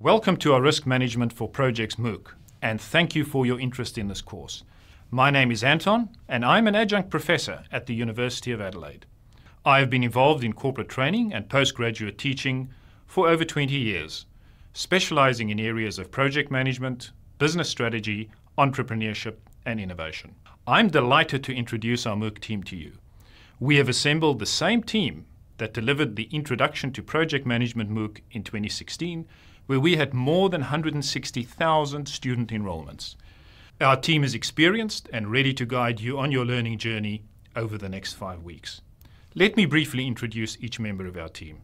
Welcome to our Risk Management for Projects MOOC, and thank you for your interest in this course. My name is Anton, and I'm an adjunct professor at the University of Adelaide. I have been involved in corporate training and postgraduate teaching for over 20 years, specializing in areas of project management, business strategy, entrepreneurship, and innovation. I'm delighted to introduce our MOOC team to you. We have assembled the same team that delivered the Introduction to Project Management MOOC in 2016 where we had more than 160,000 student enrollments. Our team is experienced and ready to guide you on your learning journey over the next five weeks. Let me briefly introduce each member of our team.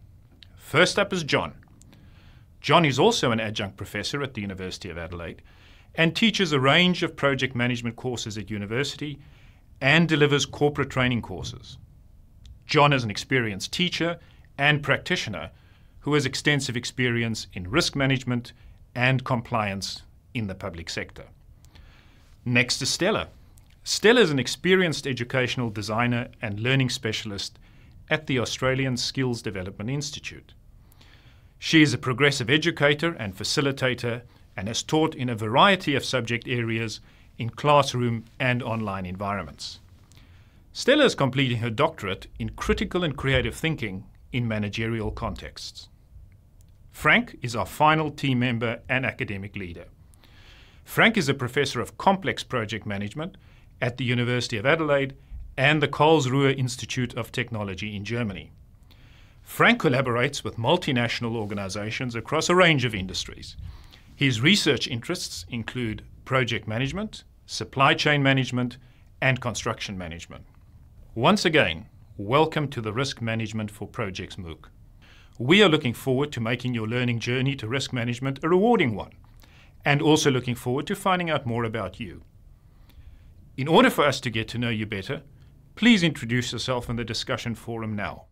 First up is John. John is also an adjunct professor at the University of Adelaide and teaches a range of project management courses at university and delivers corporate training courses. John is an experienced teacher and practitioner who has extensive experience in risk management and compliance in the public sector. Next is Stella. Stella is an experienced educational designer and learning specialist at the Australian Skills Development Institute. She is a progressive educator and facilitator and has taught in a variety of subject areas in classroom and online environments. Stella is completing her doctorate in critical and creative thinking in managerial contexts. Frank is our final team member and academic leader. Frank is a professor of complex project management at the University of Adelaide and the Karlsruhe Institute of Technology in Germany. Frank collaborates with multinational organizations across a range of industries. His research interests include project management, supply chain management, and construction management. Once again, welcome to the Risk Management for Projects MOOC. We are looking forward to making your learning journey to risk management a rewarding one, and also looking forward to finding out more about you. In order for us to get to know you better, please introduce yourself in the discussion forum now.